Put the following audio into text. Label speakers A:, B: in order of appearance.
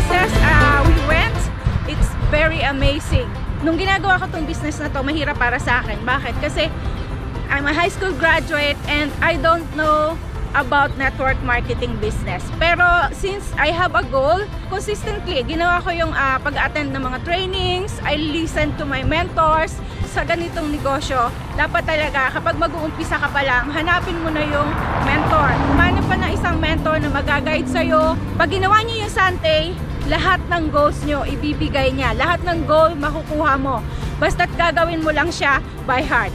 A: places uh, we went, it's very amazing. Nung ginagawa ko tong business na to, mahirap para sa akin. Bakit? Kasi I'm a high school graduate and I don't know about network marketing business. Pero since I have a goal, consistently, ginawa ko yung uh, pag-attend ng mga trainings, I listen to my mentors sa ganitong negosyo. Dapat talaga, kapag mag-uumpisa ka pa lang, hanapin mo na yung mentor. Hanap pa na isang mentor na mag-guide sa'yo. Pag ginawa niyo yung Sante, lahat ng goals nyo ibibigay niya. Lahat ng goal makukuha mo. Basta't gagawin mo lang siya by heart.